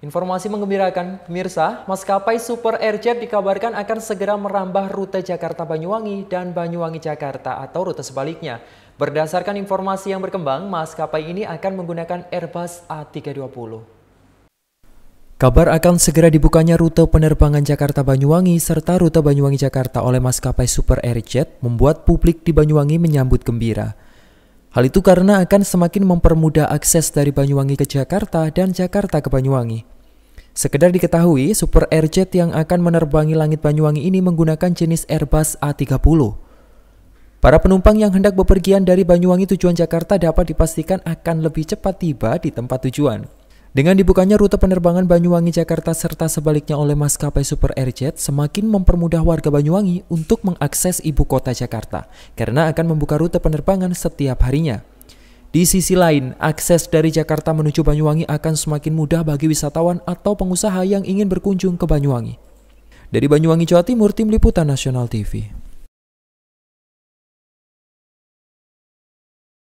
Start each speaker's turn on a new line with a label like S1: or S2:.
S1: Informasi menggembirakan, pemirsa, maskapai Super Airjet dikabarkan akan segera merambah rute Jakarta-Banyuwangi dan Banyuwangi-Jakarta atau rute sebaliknya. Berdasarkan informasi yang berkembang, maskapai ini akan menggunakan Airbus A320. Kabar akan segera dibukanya rute penerbangan Jakarta-Banyuwangi serta rute Banyuwangi-Jakarta oleh maskapai Super Airjet membuat publik di Banyuwangi menyambut gembira. Hal itu karena akan semakin mempermudah akses dari Banyuwangi ke Jakarta dan Jakarta ke Banyuwangi. Sekedar diketahui, Super Airjet yang akan menerbangi langit Banyuwangi ini menggunakan jenis Airbus A320. Para penumpang yang hendak bepergian dari Banyuwangi tujuan Jakarta dapat dipastikan akan lebih cepat tiba di tempat tujuan. Dengan dibukanya rute penerbangan Banyuwangi-Jakarta serta sebaliknya oleh maskapai Super Airjet semakin mempermudah warga Banyuwangi untuk mengakses ibu kota Jakarta karena akan membuka rute penerbangan setiap harinya. Di sisi lain, akses dari Jakarta menuju Banyuwangi akan semakin mudah bagi wisatawan atau pengusaha yang ingin berkunjung ke Banyuwangi. Dari Banyuwangi, Jawa Timur, Tim Liputan Nasional TV.